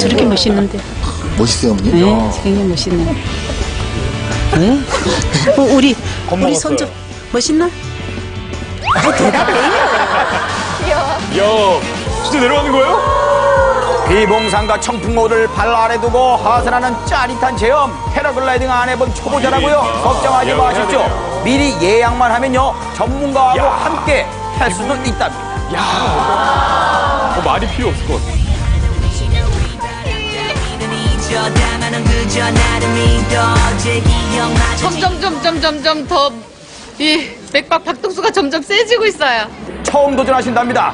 저렇게 멋있는데. 멋있어요, 어머니? 네, 굉장히 멋있네. 네? 어, 우리, 우리 손주, 멋있나? 아, 대답해요. 야, 진짜 내려가는 거예요? 비봉산과 청풍호를 발 아래 두고 하산하는 짜릿한 체험 패러글라이딩 안 해본 초보자라고요 걱정하지 야, 마십시오 미리 예약만 하면요 전문가하고 야. 함께 할 수도 있답니다 어, 말이 필요 없을 것 같아. 점점 점점 점점 더 이 맥박 박동수가 점점 세지고 있어요. 처음 도전하신답니다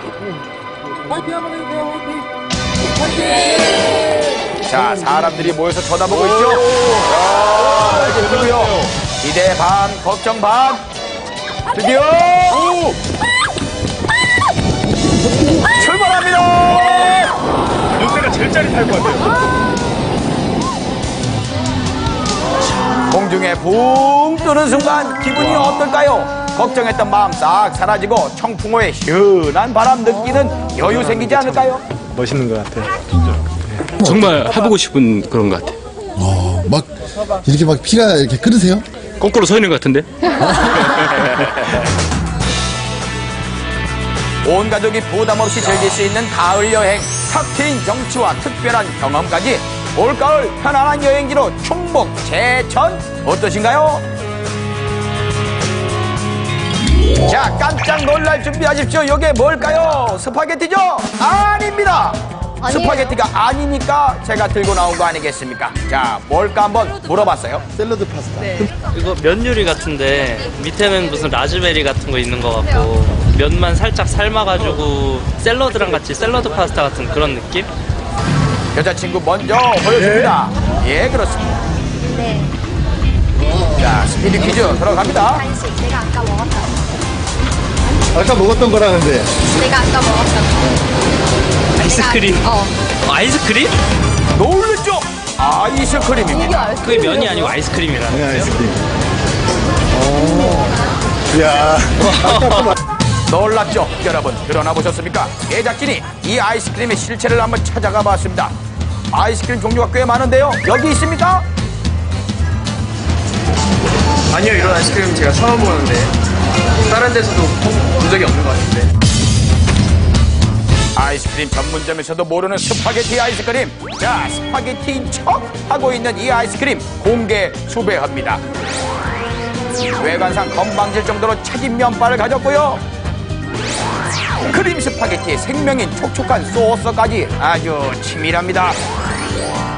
자 사람들이 모여서 쳐다보고 있죠 자, 이제 그리고요 기대 반 걱정 반 드디어 출발합니다 요새가 제일 짜릿할 것 같아요. 공중에 붕 뜨는 순간 기분이 어떨까요? 걱정했던 마음 싹 사라지고 청풍호의 시원한 바람 느끼는 여유 생기지 않을까요? 멋있는 것 같아요. 정말 해보고 싶은 그런 것 같아요. 어, 막, 이렇게 막 피가 이렇게 끓으세요? 거꾸로 서 있는 것 같은데? 온 가족이 부담 없이 즐길 수 있는 가을 여행, 탁 트인 경치와 특별한 경험까지 올가을 편안한 여행지로 충북 제천 어떠신가요? 자 깜짝 놀랄 준비하십시오. 이게 뭘까요? 스파게티죠? 아닙니다. 스파게티가 아니니까 제가 들고 나온 거 아니겠습니까? 자 뭘까 한번 물어봤어요. 샐러드 파스타. 이거 면 요리 같은데 밑에는 무슨 라즈베리 같은 거 있는 것 같고 면만 살짝 삶아가지고 샐러드랑 같이 샐러드 파스타 같은 그런 느낌? 여자친구 먼저 보여줍니다. 예, 그렇습니다. 네. 자, 스피드 퀴즈 들어갑니다. 간식 내가 아까 먹었잖아. 아까 먹었던 거라는데. 내가 아까 먹었잖아. 아이스크림. 어. 어, 아이스크림? 놀랬죠? 아이스크림입니다. 그게 면이 아니고 아이스크림이라는 네, 거예요? 아이스크림. 오. 이야. 놀랍죠? 여러분, 드러나 보셨습니까? 제작진이 이 아이스크림의 실체를 한번 찾아가 봤습니다. 아이스크림 종류가 꽤 많은데요. 여기 있습니까? 아니요, 이런 아이스크림 제가 처음 보는데 다른 데서도 본 적이 없는 것 같은데. 아이스크림 전문점에서도 모르는 스파게티 아이스크림. 자, 스파게티인 척 하고 있는 이 아이스크림 공개 수배합니다. 외관상 건방질 정도로 책임 면발을 가졌고요. 크림 스파게티의 생명인 촉촉한 소스까지 아주 치밀합니다.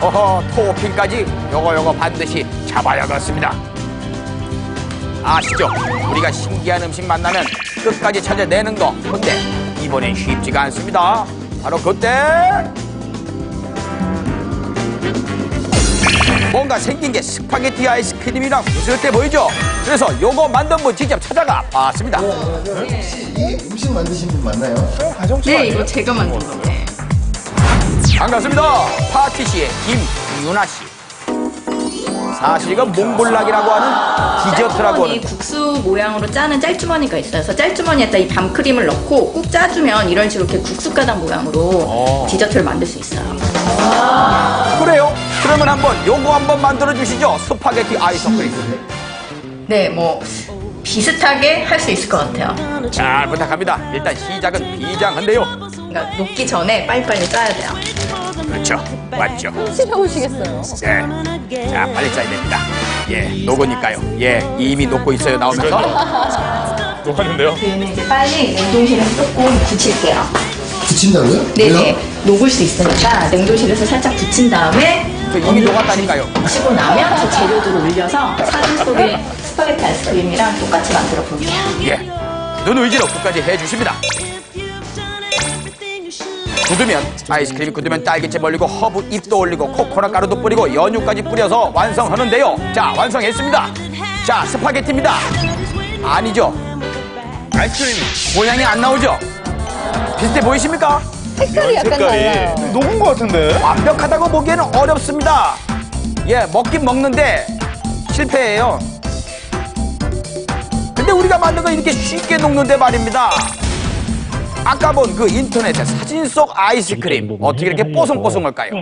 어허, 토핑까지 요거 요거 반드시 잡아야겠습니다. 아시죠? 우리가 신기한 음식 만나면 끝까지 찾아내는 거. 근데 이번엔 쉽지가 않습니다. 바로 그때 뭔가 생긴 게 스파게티 아이스크림이랑 비슷해 보이죠? 그래서 요거 만든 분 직접 찾아가 봤습니다. 이 음식 만드신 분 맞나요? 네, 이거 제가 만든 건데. 반갑습니다. 파티시에 김유나 씨. 사실 이건 몽블랑이라고 하는 디저트라고 짤주머니 하는 국수 모양으로 짜는 짤주머니가 있어요. 그래서 짤주머니에다 이 밤크림을 넣고 꾹 짜주면 이런 식으로 이렇게 국수 가닥 모양으로 디저트를 만들 수 있어요. 그러면 한번 요거 한번 만들어 주시죠. 스파게티 아이스크림. 네, 뭐 비슷하게 할 수 있을 것 같아요. 잘 부탁합니다. 일단 시작은 비장한데요. 그러니까 녹기 전에 빨리빨리 짜야 돼요. 그렇죠. 맞죠. 싫어오시겠어요. 네. 자, 빨리 짜야 됩니다. 예, 녹으니까요. 예, 이미 녹고 있어요. 나오면서. 녹았는데요? 그러면 이제 빨리 냉동실에서 조금 굳힐게요. 굳힌다고요? 네네. 녹을 수 있으니까 냉동실에서 살짝 굳힌 다음에 저 이미 녹았다니까요. 치고 나면 저 재료들을 올려서 사진 속의 스파게티 아이스크림이랑 똑같이 만들어 볼게요. 예. 눈 의지로 끝까지 해주십니다. 굳으면 아이스크림이 굳으면 딸기잼 올리고 허브 잎도 올리고 코코넛 가루도 뿌리고 연유까지 뿌려서 완성하는데요. 자 완성했습니다. 자 스파게티입니다. 아니죠. 아이스크림 모양이 안 나오죠. 비슷해 보이십니까? 색깔이 약간 달라요. 녹은 것 같은데? 완벽하다고 보기에는 어렵습니다. 예, 먹긴 먹는데 실패해요. 근데 우리가 만든 거 이렇게 쉽게 녹는데 말입니다. 아까 본 그 인터넷의 사진 속 아이스크림 어떻게 이렇게 뽀송뽀송할까요?